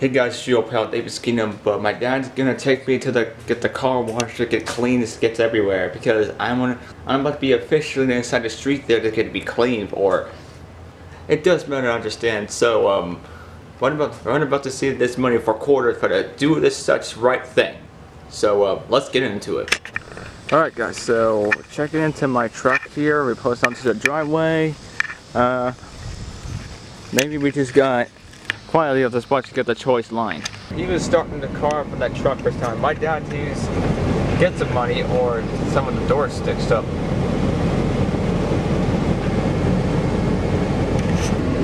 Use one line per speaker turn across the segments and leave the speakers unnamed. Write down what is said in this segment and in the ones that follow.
Hey guys, Geo Pal David Skinner, but my dad's gonna take me to the get the car washed to get clean as gets everywhere because I'm on I'm about to be officially inside the street there to get to be clean or it does matter I understand. So um what about I'm about to see this money for quarters for to do this such right thing. So uh, let's get into it. Alright guys, so checking into my truck here, we post onto the driveway. Uh maybe we just got quietly of this watch to get the choice line. He was starting the car for that truck first time. My dad needs get some money or some of the doors sticks up.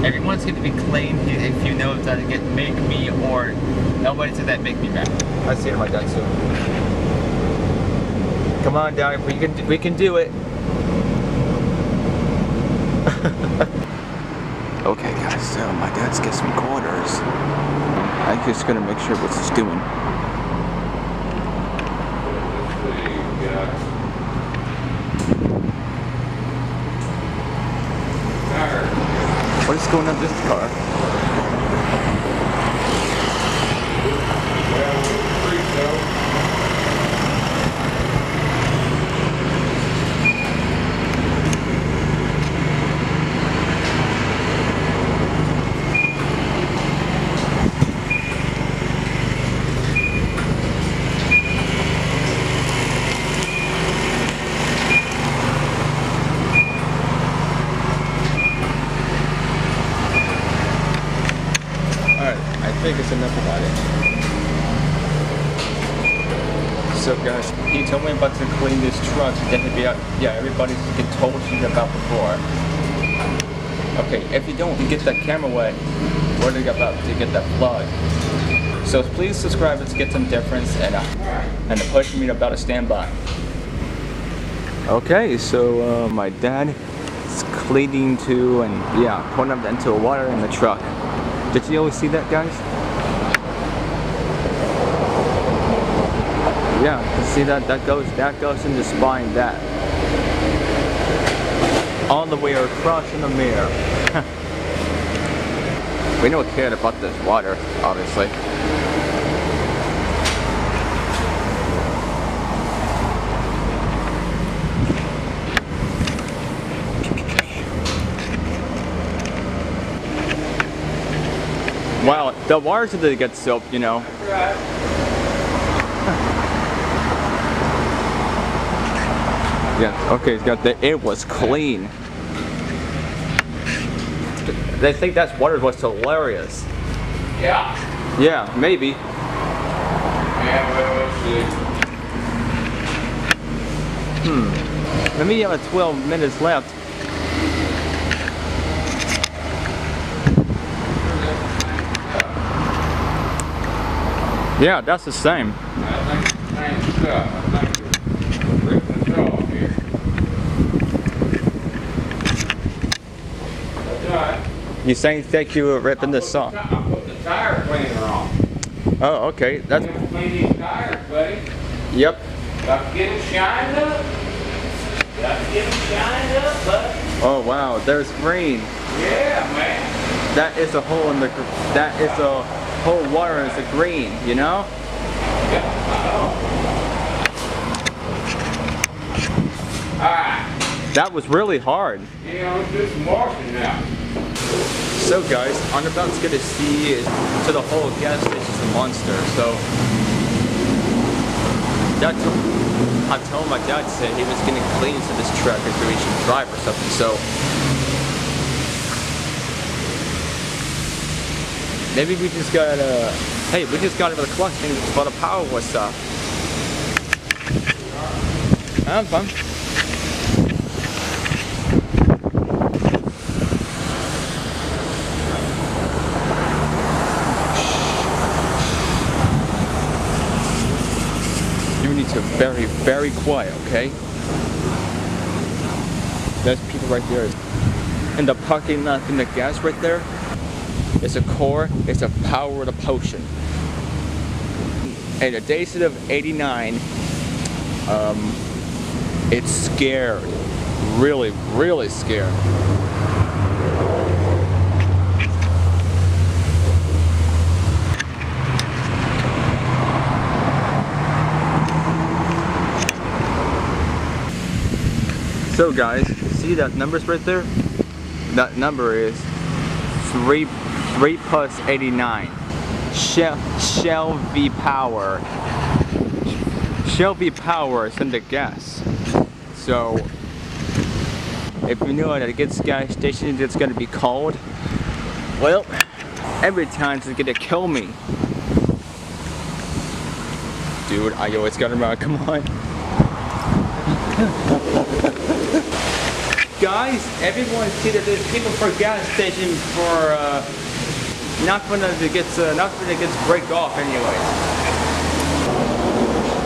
Everyone's going to be clean if you know that it to get make me or nobody said that make me back. I see it in my dad soon. Come on, Dad, we can we can do it. Okay guys, so my dad's got some quarters. I'm just gonna make sure what he's doing. What is going on this car? Alright, Enough about it. So guys, he told me about to clean this truck to to be out. Yeah, everybody's get told you about before. Okay, if you don't get that camera away, what are you about to get that plug? So please subscribe to get some difference and uh, and push me about a standby. Okay, so uh, my dad is cleaning to and yeah, putting up into water in the truck. Did you always see that, guys? Yeah, see that? That goes that goes into the spine. That all the way across in the mirror. we don't care about this water, obviously. Wow, the wires did get soaked, you know. Yeah, okay, it's got the it was clean. They think that's water was hilarious.
Yeah.
Yeah, maybe.
Yeah, well, let's see. Hmm.
Let me have a 12 minutes left. Yeah, that's the same.
I think it's the same stuff. I think we're ripping this off here. That's all right.
You saying thank you for ripping this
I
off?
put the ti- I put the tire cleaner on.
Oh, okay. That's
Gotta clean these tires, buddy.
yep.
Got to get them shined up. Got to get them shined up, buddy.
Oh wow, there's green.
Yeah, man.
That is a hole in the. That is a whole water is a green. You know?
Yeah, know. All right.
That was really hard.
Yeah, I'm just marking now.
So guys, I'm about to get to see to the whole gas station's a monster. So that I told my dad said he was getting clean to this truck if we should drive or something. So maybe we just got a. hey we just got into the clutch thing while the power was off. I'm fine. You need to very, very quiet, okay? There's people right there. In the parking lot, in the gas right there, it's a core, it's a power of the potion. And the Days of 89, um, it's scared. Really, really scared. So guys, see that numbers right there? That number is three three plus eighty nine. Shell Shelby Power. Shelby Power is in the gas. So if you know what a gas gas station it's gonna be called, well, every time it's gonna kill me. Dude, I always gotta run, come on. Guys, everyone see that there's people for gas station for uh, nothing that gets uh, nothing that gets break off anyways.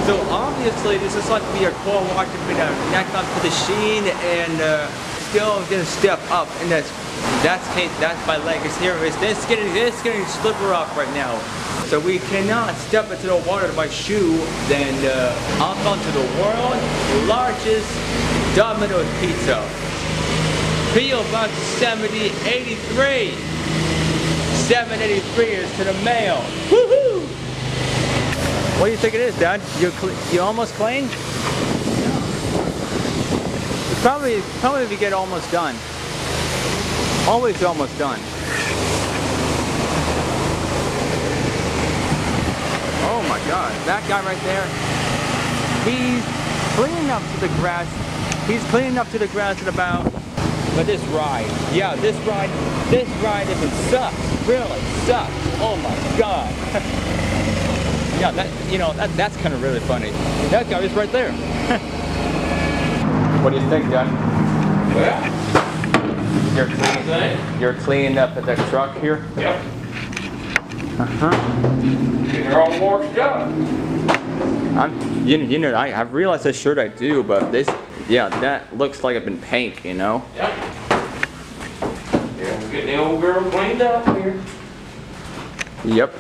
So obviously this is like be a core wash to be connect up to the sheen and uh, still gonna step up and that's that's that's my leg is here. It's this getting this getting slipper up right now. So we cannot step into the water my shoe then uh, up onto the world largest Domino's pizza. PO Box 7083. 783 is to the mail. Woohoo! What do you think it is, Dad? You you almost clean? Probably probably if you get almost done. Always almost done. Oh my God! That guy right there. He's cleaning up to the grass. He's cleaning up to the grass at about but this ride, yeah, this ride, this ride even sucks, really sucks. Oh my god. yeah, that, you know, that, that's kind of really funny. That guy is right there. what do you think, Dad?
Yeah.
You're cleaning, you're cleaning up at that truck here?
Yep.
Uh-huh.
They're all washed up.
I'm, you, you know, I, I realize this shirt I do, but this, yeah, that looks like it's been paint, you know?
Yep. Yeah, we're getting the old girl cleaned up here.
Yep.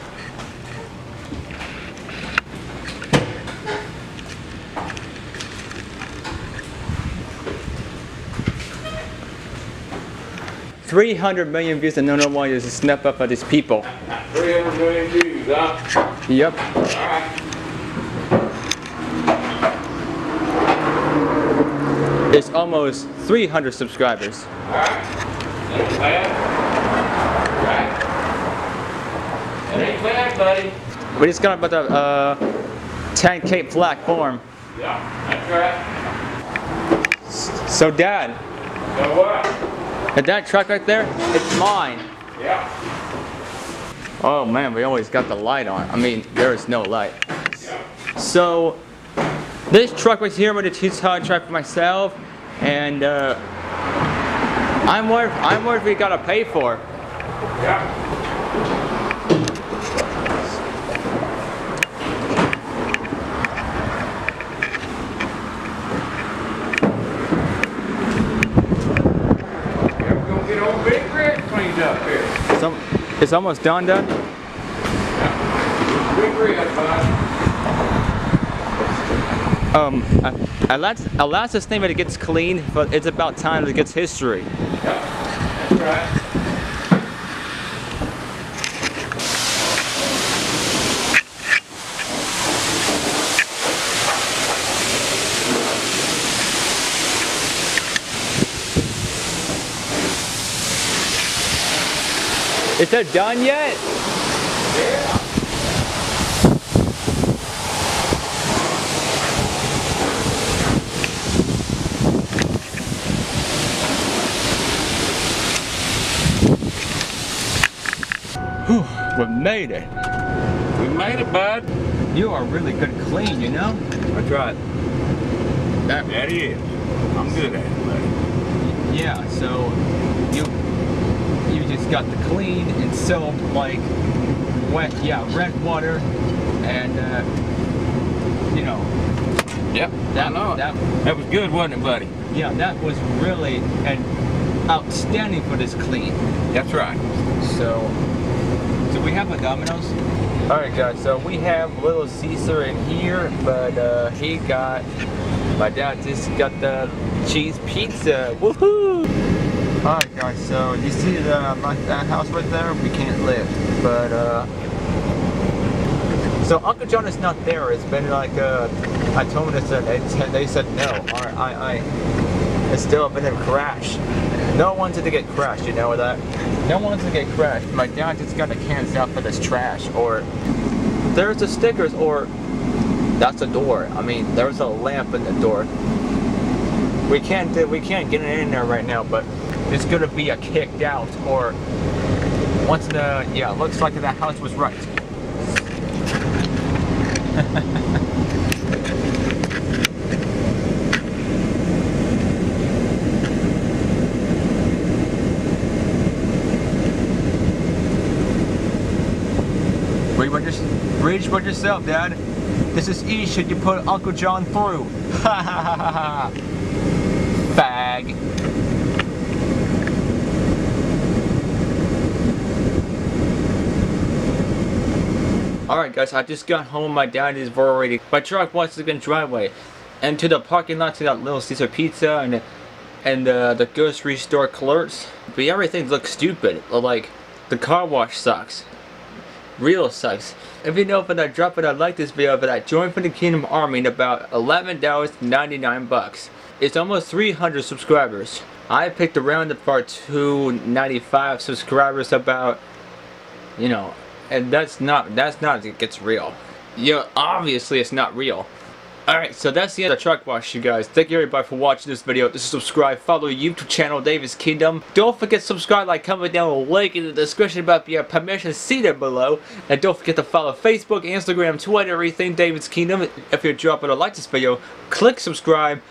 Three hundred million views and no why is a snap up of these people.
300 million views, huh?
Yep.
All right.
It's almost 300 subscribers.
All right. That ain't bad. Right. That ain't bad, buddy.
We just got about the uh, 10k platform.
Yeah, that's right.
So dad,
So what?
that that truck right there, it's mine.
Yeah.
Oh man, we always got the light on. I mean, there is no light.
Yeah.
So, this truck was here with a two-ton truck for myself, and uh, I'm worth I'm worth we gotta pay for.
Yeah. Yeah, we're gonna get old Big Red cleaned up here.
It's, al- it's almost done, done.
Big Red, bud.
Um, last this name it gets clean, but it's about time it gets history.
That's right.
Is that done yet?
Yeah.
We made it.
We made it, bud.
You are really good clean, you know?
That's right.
That,
That is. I'm good at it, buddy.
yeah, so you you just got the clean and soap like wet, yeah, red water, and uh, you know
Yep,
that
I know
that
That was good, wasn't it, buddy?
yeah that was really an outstanding for this clean.
That's right.
So, do we have a Domino's? All right, guys. So we have Little Caesar in here, but uh, he got my dad just got the cheese pizza. Woohoo! All right, guys. So you see the my, that house right there? We can't live, but uh, so Uncle John is not there. It's been like uh, I told him and they said, no. All right, I, I it's still of a crash. No one wants to get crashed, you know that? No one wants to get crashed. My dad just got the cans out for this trash, or there's the stickers, or that's the door. I mean, there's a lamp in the door. We can't we can't get it in there right now, but it's gonna be a kicked out, or once the yeah, looks like the house was right. Read what, what yourself, Dad. This is E should you put Uncle John through. Ha ha ha ha. Alright guys, I just got home. My dad is already. My truck was in the driveway. And to the parking lot to that Little Caesar Pizza and and uh, the grocery store clerks. But everything looks stupid. Like the car wash sucks. Real sucks. If you know for that drop it, I like this video, but I Join for the Kingdom Army in about $11.99 bucks. It's almost 300 subscribers. I picked around about 295 subscribers about, you know, and that's not, that's not, it gets real. Know, obviously it's not real. Alright, so that's the end of the truck wash, you guys. Thank you everybody for watching this video. This is subscribe, follow YouTube channel, David's Kingdom. Don't forget to subscribe, like, comment down a link in the description about your uh, permission, see there below. And don't forget to follow Facebook, Instagram, Twitter, everything, David's Kingdom. If you're dropping a like this video, click subscribe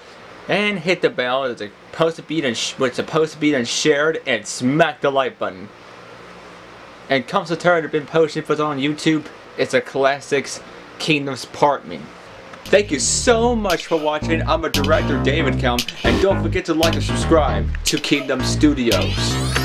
and hit the bell. It's supposed to be and it's supposed to be and shared and smack the like button. And comes the turn have been posted for on YouTube. It's a classics Kingdoms Part Me. Thank you so much for watching. I'm a director, David Kelm, and don't forget to like and subscribe to Kingdom Studios.